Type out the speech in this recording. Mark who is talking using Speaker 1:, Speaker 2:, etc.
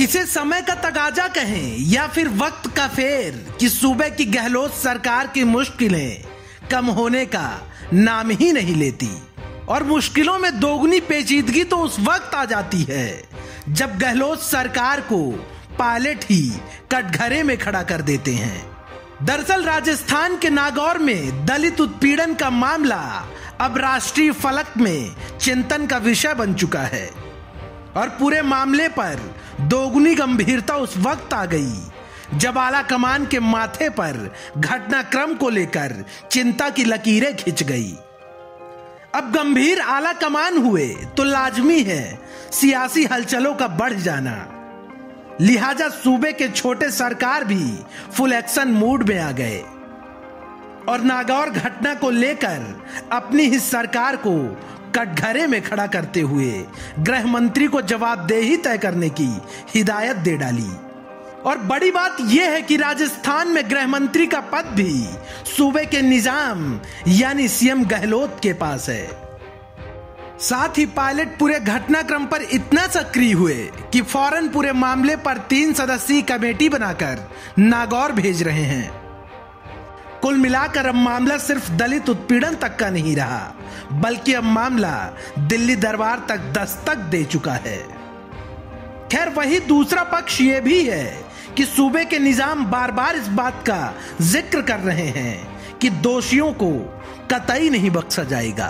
Speaker 1: इसे समय का तगाजा कहें या फिर वक्त का फेर कि सूबे की गहलोत सरकार की मुश्किलें कम होने का नाम ही नहीं लेती। और मुश्किलों में दोगुनी पेचीदगी तो उस वक्त आ जाती है, जब गहलोत सरकार को पायलट ही कटघरे में खड़ा कर देते हैं। दरअसल राजस्थान के नागौर में दलित उत्पीड़न का मामला अब राष्ट्रीय फलक में चिंतन का विषय बन चुका है। और पूरे मामले पर दोगुनी गंभीरता उस वक्त आ गई, जब आला कमान के माथे पर घटनाक्रम को लेकर चिंता की लकीरें खिंच गई। अब गंभीर आला कमान हुए तो लाजमी है सियासी हलचलों का बढ़ जाना। लिहाजा सूबे के छोटे सरकार भी फुल एक्शन मूड में आ गए। और नागौर घटना को लेकर अपनी ही सरकार को कटघरे में खड़ा करते हुए गृह मंत्री को जवाबदेही तय करने की हिदायत दे डाली। और बड़ी बात यह है कि राजस्थान में गृह मंत्री का पद भी सूबे के निज़ाम, यानी सीएम गहलोत के पास है। साथ ही पायलट पूरे घटनाक्रम पर इतना सक्रिय हुए कि फ़ौरन पूरे मामले पर तीन सदस्यीय कमेटी बनाकर नागौर भेज रहे हैं। कुल मिलाकर अब मामला सिर्फ़ दलित उत्पीड़न तक का नहीं रहा, बल्कि अब मामला दिल्ली दरबार तक दस्तक दे चुका है। खैर, वही दूसरा पक्ष ये भी है कि सूबे के निज़ाम बार बार इस बात का ज़िक्र कर रहे हैं कि दोषियों को कतई नहीं बख्शा जाएगा।